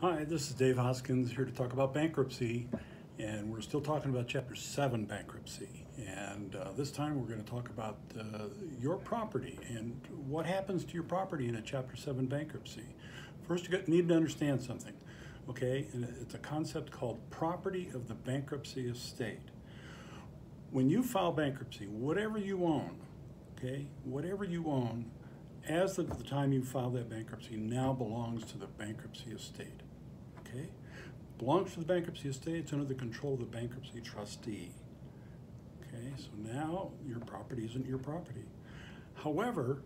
Hi, this is Dave Hoskins here to talk about bankruptcy, and we're still talking about Chapter 7 bankruptcy. And uh, this time we're going to talk about uh, your property and what happens to your property in a Chapter 7 bankruptcy. First, you need to understand something, okay? And it's a concept called property of the bankruptcy estate. When you file bankruptcy, whatever you own, okay, whatever you own, as of the time you file that bankruptcy, now belongs to the bankruptcy estate okay? Belongs to the bankruptcy estate, it's under the control of the bankruptcy trustee. Okay, so now your property isn't your property. However,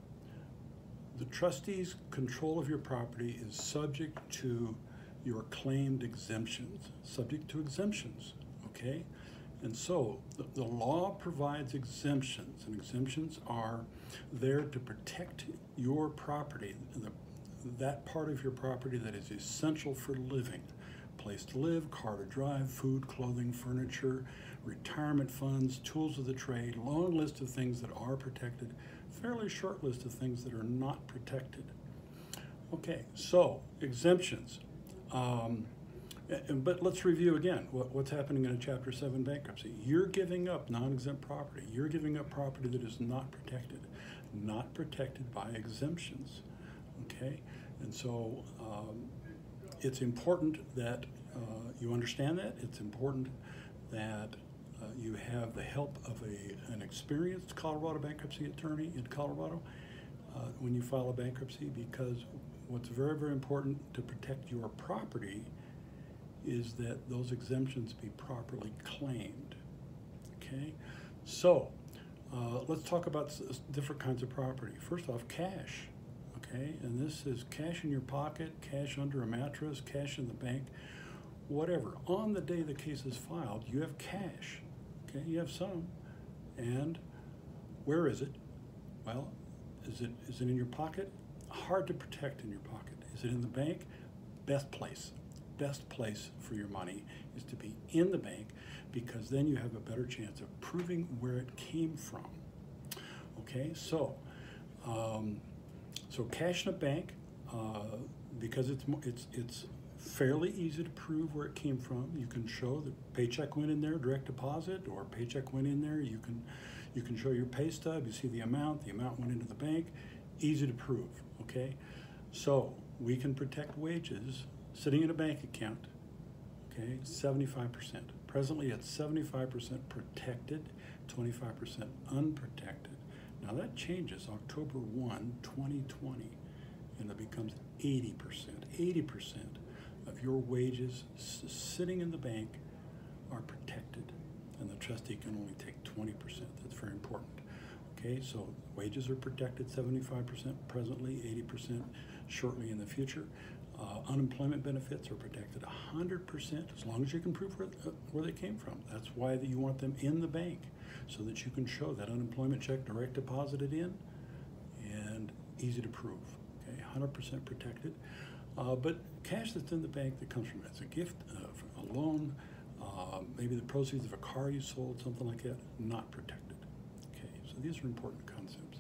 the trustee's control of your property is subject to your claimed exemptions, subject to exemptions, okay? And so the, the, law provides exemptions, and exemptions are there to protect your property, the, that part of your property that is essential for living. Place to live, car to drive, food, clothing, furniture, retirement funds, tools of the trade, long list of things that are protected, fairly short list of things that are not protected. Okay, so exemptions. Um, but let's review again what, what's happening in a Chapter 7 bankruptcy. You're giving up non exempt property. You're giving up property that is not protected, not protected by exemptions. Okay? And so um, it's important that uh, you understand that. It's important that uh, you have the help of a, an experienced Colorado bankruptcy attorney in Colorado uh, when you file a bankruptcy because what's very, very important to protect your property is that those exemptions be properly claimed. Okay? So, uh, let's talk about different kinds of property. First off, cash okay? And this is cash in your pocket, cash under a mattress, cash in the bank, whatever. On the day the case is filed, you have cash, okay? You have some. And where is it? Well, is it, is it in your pocket? Hard to protect in your pocket. Is it in the bank? Best place. Best place for your money is to be in the bank because then you have a better chance of proving where it came from. Okay, so um, so cash in a bank, uh, because it's it's it's fairly easy to prove where it came from. You can show the paycheck went in there, direct deposit, or paycheck went in there. You can you can show your pay stub. You see the amount. The amount went into the bank. Easy to prove. Okay, so we can protect wages sitting in a bank account. Okay, 75%. Presently, it's 75% protected, 25% unprotected. Now that changes October 1, 2020, and it becomes 80%. 80% of your wages sitting in the bank are protected, and the trustee can only take 20%. That's very important. Okay, so wages are protected 75% presently, 80% shortly in the future. Uh, unemployment benefits are protected 100% as long as you can prove where, uh, where they came from. That's why you want them in the bank so that you can show that unemployment check direct deposited in and easy to prove. Okay, 100% protected. Uh, but cash that's in the bank that comes from it, it's a gift, uh, a loan, uh, maybe the proceeds of a car you sold, something like that, not protected. Okay, so these are important concepts.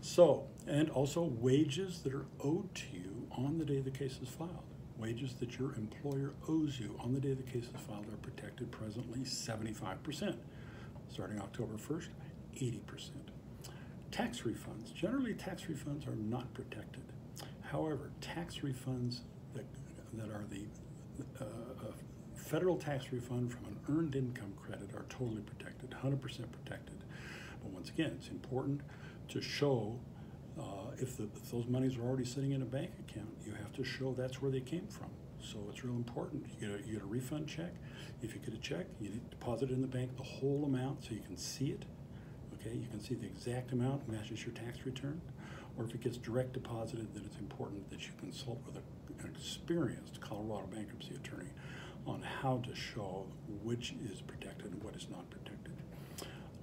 So, and also wages that are owed to you on the day the case is filed. Wages that your employer owes you on the day the case is filed are protected presently 75%. Starting October 1st, 80%. Tax refunds. Generally, tax refunds are not protected. However, tax refunds that, that are the uh, federal tax refund from an earned income credit are totally protected, 100% protected. But once again, it's important to show uh, if, the, if, those monies are already sitting in a bank account, you have to show that's where they came from. So it's real important. You get a, you get a refund check. If you get a check, you deposit it in the bank the whole amount so you can see it. Okay, you can see the exact amount matches your tax return. Or if it gets direct deposited, then it's important that you consult with a, an experienced Colorado bankruptcy attorney on how to show which is protected and what is not protected.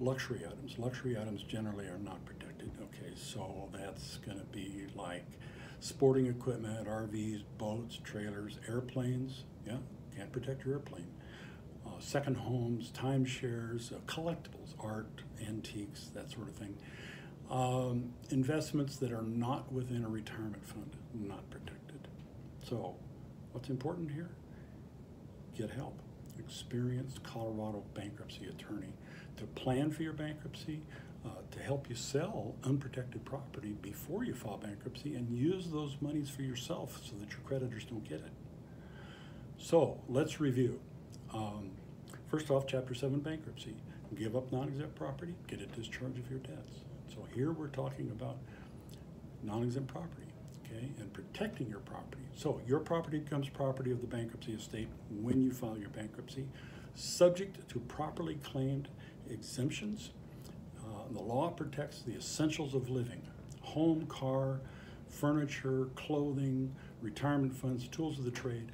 Luxury items. Luxury items generally are not protected. Okay, so that's going to be like sporting equipment, RVs, boats, trailers, airplanes. Yeah, can't protect your airplane. Uh, second homes, timeshares, uh, collectibles, art, antiques, that sort of thing. Um, investments that are not within a retirement fund, not protected. So What's important here? Get help. Experienced Colorado bankruptcy attorney to plan for your bankruptcy, uh, to help you sell unprotected property before you file bankruptcy, and use those monies for yourself so that your creditors don't get it. So let's review. Um, first off, Chapter 7 bankruptcy. Give up non exempt property, get a discharge of your debts. So here we're talking about non exempt property, okay, and protecting your property. So your property becomes property of the bankruptcy estate when you file your bankruptcy, subject to properly claimed exemptions. Uh, the law protects the essentials of living home, car, furniture, clothing, retirement funds, tools of the trade,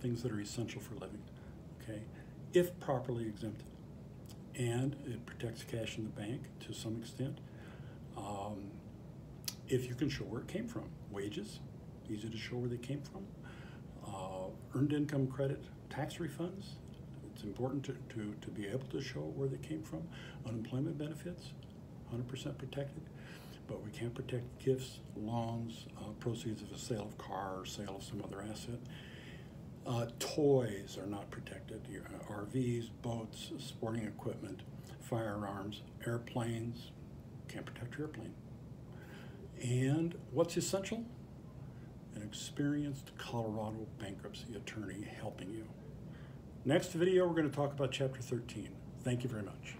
things that are essential for living, okay, if properly exempted. And it protects cash in the bank to some extent. Um, if you can show where it came from, wages, easy to show where they came from. Uh, earned income credit, tax refunds, it's important to, to, to be able to show where they came from. Unemployment benefits, 100% protected, but we can't protect gifts, loans, uh, proceeds of a sale of car or sale of some other asset. Uh, toys are not protected. Uh, RVs, boats, sporting equipment, firearms, airplanes, can't protect your airplane. And what's essential? An experienced Colorado bankruptcy attorney helping you. Next video, we're going to talk about Chapter 13. Thank you very much.